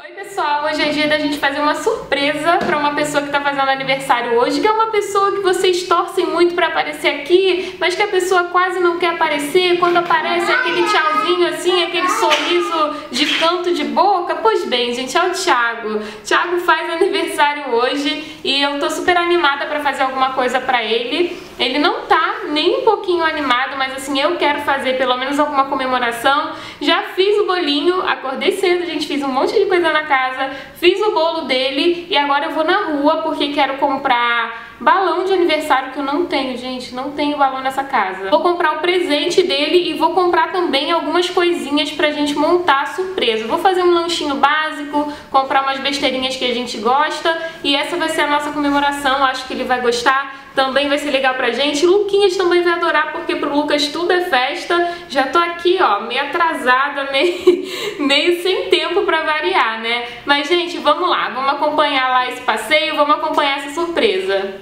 Oi pessoal, hoje é dia da gente fazer uma surpresa para uma pessoa que está fazendo aniversário hoje, que é uma pessoa que vocês torcem muito para aparecer aqui, mas que a pessoa quase não quer aparecer, quando aparece aquele tchauzinho assim, aquele sorriso de canto de boca. Pois bem, gente, é o Thiago. Thiago faz aniversário hoje e eu tô super animada para fazer alguma coisa para ele. Ele não tá nem um pouquinho animado, mas assim, eu quero fazer pelo menos alguma comemoração. Já fiz o bolinho, acordei cedo, gente, fiz um monte de coisa na casa, fiz o bolo dele e agora eu vou na rua porque quero comprar balão de aniversário que eu não tenho, gente, não tenho balão nessa casa. Vou comprar o presente dele e vou comprar também algumas coisinhas pra gente montar a surpresa. Vou fazer um lanchinho básico, comprar umas besteirinhas que a gente gosta e essa vai ser a nossa comemoração, acho que ele vai gostar também vai ser legal pra gente. Luquinhas também vai adorar, porque pro Lucas tudo é festa. Já tô aqui, ó, meio atrasada, meio, meio sem tempo pra variar, né? Mas, gente, vamos lá, vamos acompanhar lá esse passeio, vamos acompanhar essa surpresa.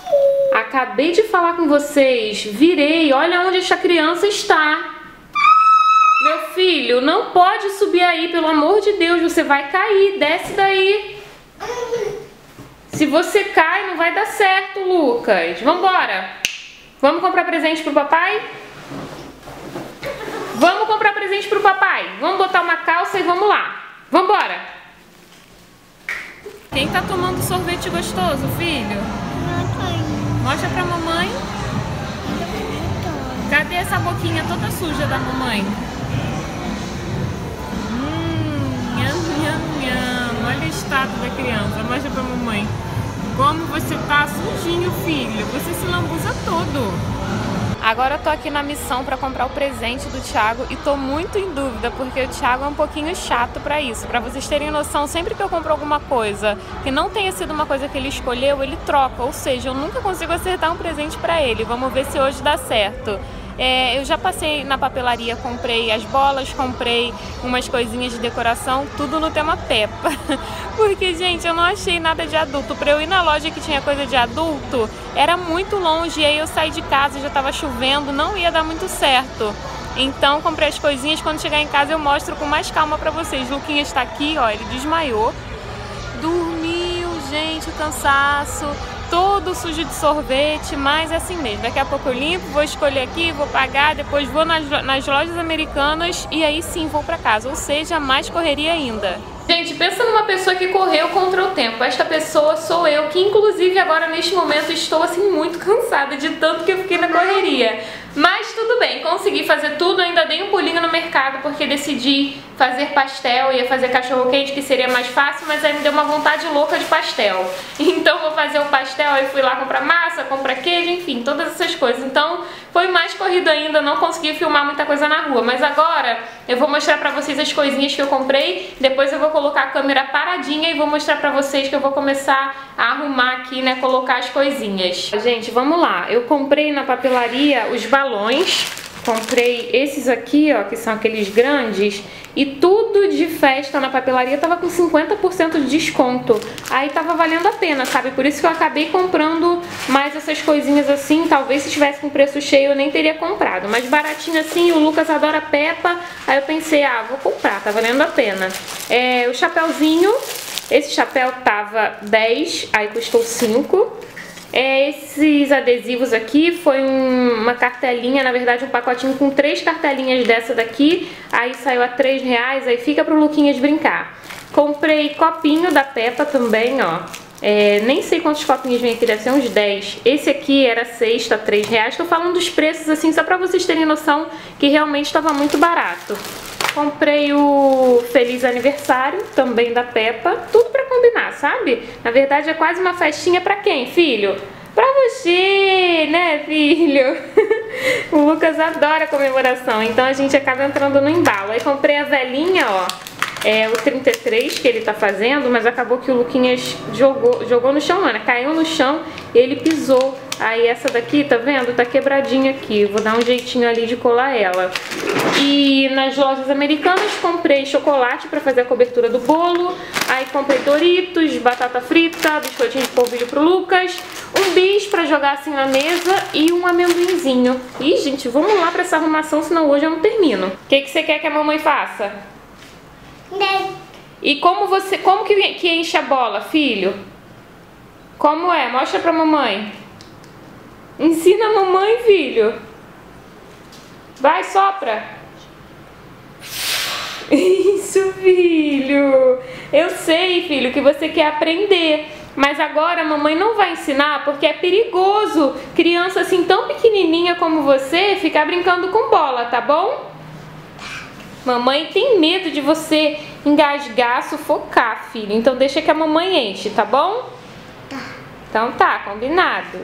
Acabei de falar com vocês, virei, olha onde esta criança está. Meu filho, não pode subir aí, pelo amor de Deus, você vai cair, desce daí. Se você cai, não vai dar certo, Lucas. Vambora. Vamos comprar presente pro papai? Vamos comprar presente pro papai. Vamos botar uma calça e vamos lá. Vambora. Quem tá tomando sorvete gostoso, filho? Mostra pra mamãe. Cadê essa boquinha toda suja da mamãe? Hum. Olha o estado da criança. Mostra pra mamãe. Como você tá sujinho, filho. Você se lambuza todo. Agora eu tô aqui na missão para comprar o presente do Thiago e tô muito em dúvida porque o Thiago é um pouquinho chato para isso. Para vocês terem noção, sempre que eu compro alguma coisa que não tenha sido uma coisa que ele escolheu, ele troca. Ou seja, eu nunca consigo acertar um presente para ele. Vamos ver se hoje dá certo. É, eu já passei na papelaria, comprei as bolas, comprei umas coisinhas de decoração, tudo no tema Peppa. Porque, gente, eu não achei nada de adulto. Pra eu ir na loja que tinha coisa de adulto, era muito longe. E aí eu saí de casa, já tava chovendo, não ia dar muito certo. Então comprei as coisinhas, quando chegar em casa eu mostro com mais calma pra vocês. Luquinha está aqui, ó, ele desmaiou. Dormiu, gente, o cansaço todo sujo de sorvete, mas é assim mesmo. Daqui a pouco eu limpo, vou escolher aqui, vou pagar, depois vou nas, nas lojas americanas e aí sim vou para casa. Ou seja, mais correria ainda. Gente, pensa numa pessoa que correu contra o tempo. Esta pessoa sou eu, que inclusive agora neste momento estou assim muito cansada de tanto que eu fiquei na correria. Mas tudo bem, consegui fazer tudo, ainda dei um pulinho no mercado porque decidi fazer pastel, ia fazer cachorro quente que seria mais fácil, mas aí me deu uma vontade louca de pastel. Então vou fazer o pastel, aí fui lá comprar massa, comprar queijo, enfim, todas essas coisas. Então foi mais corrido ainda, não consegui filmar muita coisa na rua, mas agora eu vou mostrar pra vocês as coisinhas que eu comprei, depois eu vou colocar a câmera paradinha e vou mostrar pra vocês que eu vou começar a arrumar aqui, né, colocar as coisinhas. Gente, vamos lá, eu comprei na papelaria os balões balões. Comprei esses aqui, ó, que são aqueles grandes. E tudo de festa na papelaria tava com 50% de desconto. Aí tava valendo a pena, sabe? Por isso que eu acabei comprando mais essas coisinhas assim. Talvez se tivesse com preço cheio eu nem teria comprado. Mas baratinho assim, o Lucas adora Peppa. Aí eu pensei, ah, vou comprar, tá valendo a pena. É, o chapéuzinho, esse chapéu tava 10, aí custou 5. É, esses adesivos aqui foi um, uma cartelinha, na verdade um pacotinho com três cartelinhas dessa daqui, aí saiu a três reais, aí fica pro Luquinhas brincar. Comprei copinho da Peppa também, ó. É, nem sei quantos copinhos vem aqui, deve ser uns 10. Esse aqui era 6, tá 3 reais. Tô falando dos preços assim, só pra vocês terem noção que realmente estava muito barato. Comprei o Feliz Aniversário, também da Peppa. Tudo pra combinar, sabe? Na verdade é quase uma festinha pra quem, filho? Pra você, né, filho? o Lucas adora comemoração, então a gente acaba entrando no embalo. Aí comprei a velhinha, ó é, o 33 que ele tá fazendo, mas acabou que o Luquinhas jogou, jogou no chão, mano, caiu no chão e ele pisou. Aí essa daqui, tá vendo? Tá quebradinha aqui. Vou dar um jeitinho ali de colar ela. E nas lojas americanas comprei chocolate pra fazer a cobertura do bolo. Aí comprei Doritos, batata frita, biscoitinho de polvilho pro Lucas. Um bis pra jogar assim na mesa e um amendoinzinho. Ih, gente, vamos lá pra essa arrumação, senão hoje eu não termino. O que, que você quer que a mamãe faça? E como você, como que, que enche a bola, filho? Como é? Mostra pra mamãe. Ensina a mamãe, filho. Vai, sopra. Isso, filho. Eu sei, filho, que você quer aprender. Mas agora a mamãe não vai ensinar porque é perigoso criança assim tão pequenininha como você ficar brincando com bola, tá bom? Mamãe tem medo de você engasgar, sufocar, filho. Então deixa que a mamãe enche, tá bom? Tá. Então tá, combinado.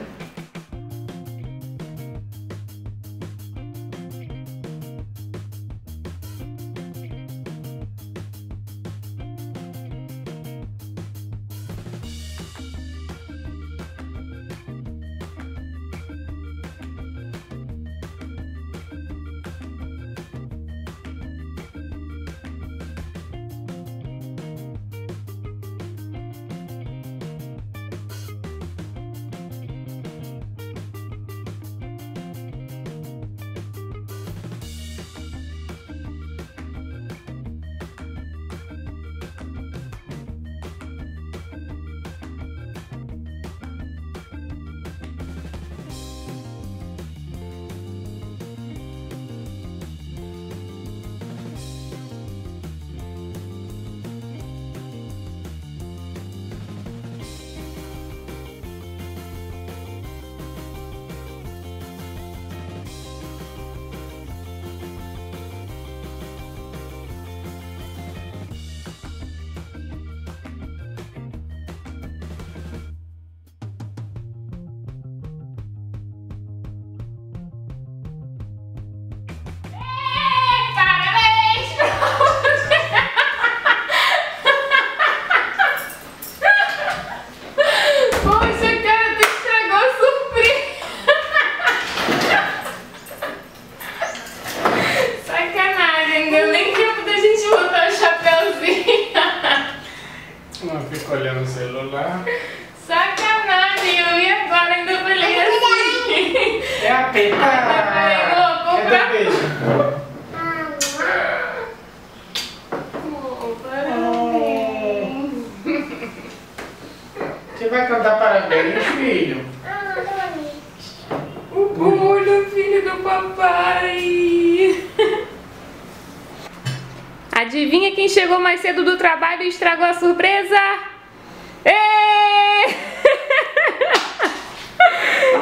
Adivinha quem chegou mais cedo do trabalho e estragou a surpresa? Êêêê!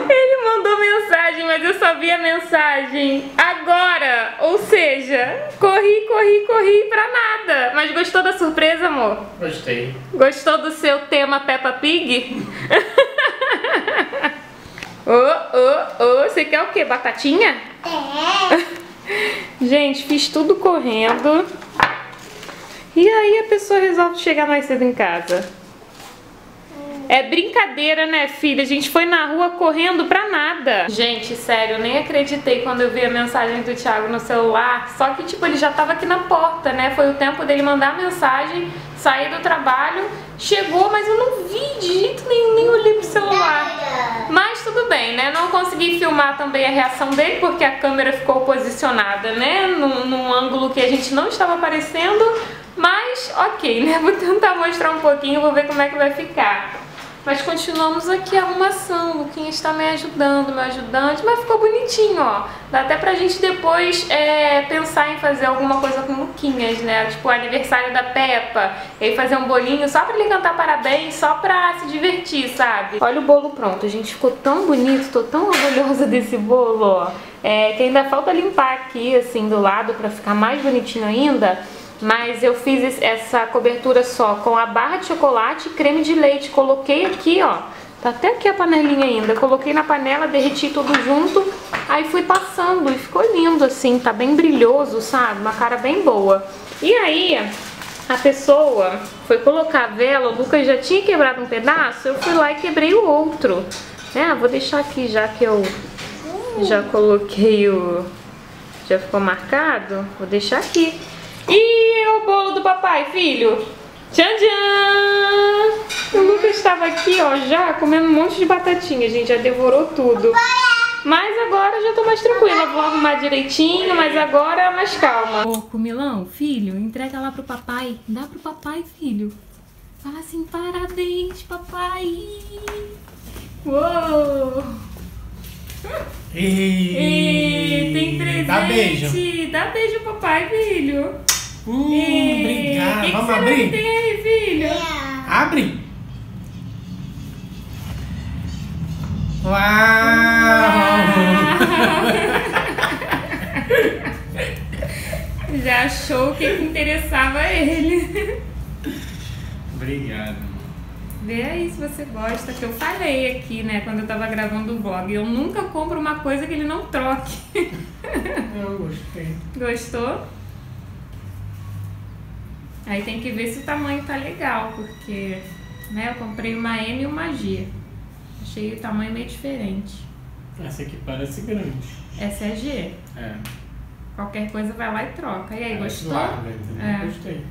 Ele mandou mensagem, mas eu só vi a mensagem agora. Ou seja, corri, corri, corri pra nada. Mas gostou da surpresa, amor? Gostei. Gostou do seu tema Peppa Pig? Ô, ô, ô, você quer o que? Batatinha? É. Gente, fiz tudo correndo. E aí a pessoa resolve chegar mais cedo em casa. É brincadeira, né, filha? A gente foi na rua correndo pra nada. Gente, sério, eu nem acreditei quando eu vi a mensagem do Thiago no celular. Só que, tipo, ele já tava aqui na porta, né? Foi o tempo dele mandar a mensagem, sair do trabalho. Chegou, mas eu não vi de jeito nenhum, nem olhei pro celular. Mas tudo bem, né? Não consegui filmar também a reação dele, porque a câmera ficou posicionada, né? Num, num ângulo que a gente não estava aparecendo. Mas, ok, né? Vou tentar mostrar um pouquinho, vou ver como é que vai ficar. Mas continuamos aqui a arrumação, o Luquinha está me ajudando, meu ajudante, mas ficou bonitinho, ó. Dá até pra gente depois é, pensar em fazer alguma coisa com Luquinhas, né? Tipo, o aniversário da Peppa, e fazer um bolinho só pra ele cantar parabéns, só pra se divertir, sabe? Olha o bolo pronto, gente, ficou tão bonito, tô tão orgulhosa desse bolo, ó. É, que ainda falta limpar aqui, assim, do lado pra ficar mais bonitinho ainda. Mas eu fiz essa cobertura só com a barra de chocolate e creme de leite. Coloquei aqui, ó. Tá até aqui a panelinha ainda. Coloquei na panela, derreti tudo junto. Aí fui passando e ficou lindo assim. Tá bem brilhoso, sabe? Uma cara bem boa. E aí, a pessoa foi colocar a vela. O Lucas já tinha quebrado um pedaço. Eu fui lá e quebrei o outro. É, vou deixar aqui já que eu já coloquei o... Já ficou marcado. Vou deixar aqui. E o bolo do papai, filho? Tchan, tchan! O Lucas estava aqui, ó, já comendo um monte de batatinha, gente, já devorou tudo. Mas agora já tô mais tranquila, vou arrumar direitinho, mas agora mais calma. Ô, Comilão, filho, entrega lá pro papai. Dá pro papai, filho. Fala assim, parabéns, papai. Uou! Ei, Ei, tem presente. Dá beijo. Dá beijo, papai, filho. Hum, Ei, obrigado. que que Vamos será abrir? que tem aí, filho? Abre. Uau! Já achou o que que interessava ele. Obrigado. Vê aí se você gosta, que eu falei aqui, né, quando eu tava gravando o vlog. Eu nunca compro uma coisa que ele não troque. Eu gostei. Gostou? Aí tem que ver se o tamanho tá legal, porque, né, eu comprei uma M e uma G. Achei o tamanho meio diferente. Essa aqui parece grande. Essa é a G. É. Qualquer coisa vai lá e troca. E aí, Parece gostou? É. Gostei.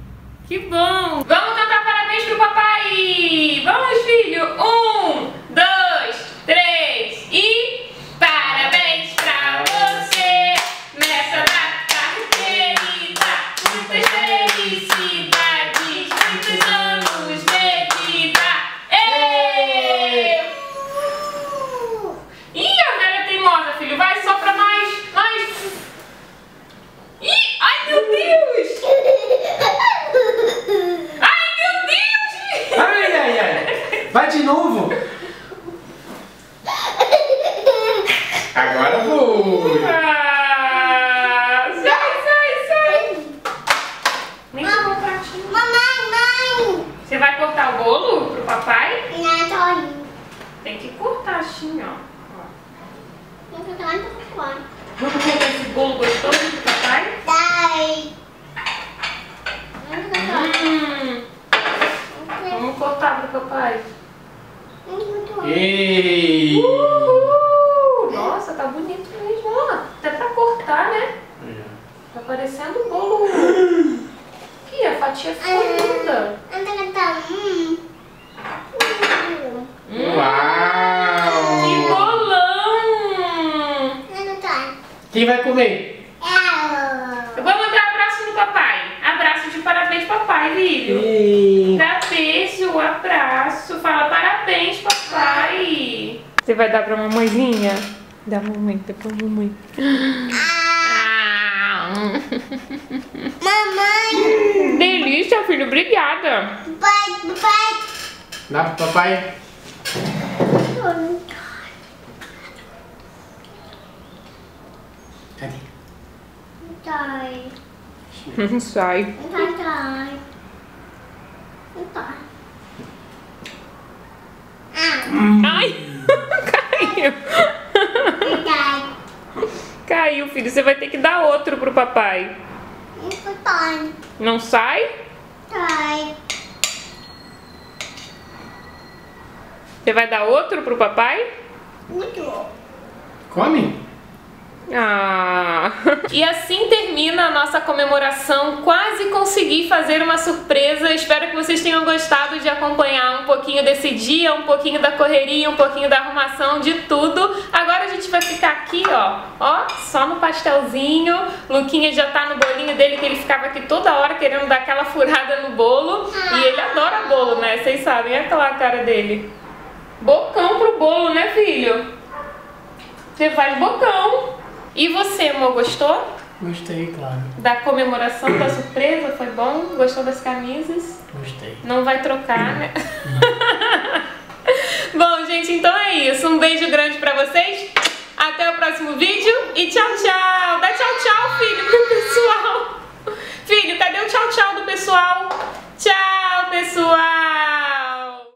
Que bom! Vamos cantar parabéns pro papai! Vamos, filho! Um, dois, três e... Parabéns pra você nessa data querida! Muitas felicidades, muitos anos de vida! Ei! Ih, a velha teimosa, filho! Vai, sopra mais, mais! Ih, ai meu Deus! Ai meu Deus! Ai, ai, ai. Vai de novo. Agora foi. Ah, sai, sai, sai! Nem pegou o pratinho. Mamãe, mãe! Você vai cortar o bolo pro papai? Não, tô indo. Tem que cortar assim, ó. Tô Vamos comer esse bolo gostoso pro papai? Dai. Hum, vamos cortar pro papai. Ei. Uhul! Nossa, tá bonito mesmo, ó. Até pra cortar, né? Tá parecendo um bolo. Ih, a fatia ficou linda. Hum, que Uau. bolão! Quem vai comer? Vamos dar abraço no papai. Abraço de parabéns, papai, filho. Dá beijo, abraço. Fala parabéns, papai. Você vai dar pra mamãezinha? Dá mamãe, dá pra mamãe. Mamãe, Delícia, filho. Obrigada. pai, pai. Dá pro papai? Cadê? Dai. Sai. Dai, dai. Dai. Ah, Ai, caiu. Caiu, filho. Você vai ter que dar outro pro papai. Dai. Não sai? Dai. Você vai dar outro pro papai? Muito. Come? Ah. E assim termina a nossa comemoração. Quase consegui fazer uma surpresa. Espero que vocês tenham gostado de acompanhar um pouquinho desse dia, um pouquinho da correria, um pouquinho da arrumação, de tudo. Agora a gente vai ficar aqui, ó, ó, só no pastelzinho. Luquinha já tá no bolinho dele, que ele ficava aqui toda hora querendo dar aquela furada no bolo. E ele adora bolo, né? Vocês sabem, olha aquela cara dele. Bocão pro bolo, né, filho? Você faz bocão. E você, amor, gostou? Gostei, claro. Da comemoração, da surpresa, foi bom? Gostou das camisas? Gostei. Não vai trocar, né? bom, gente, então é isso. Um beijo grande pra vocês. Até o próximo vídeo e tchau, tchau. Dá tchau, tchau, filho, pro pessoal. Filho, cadê o tchau, tchau do pessoal? Tchau, pessoal.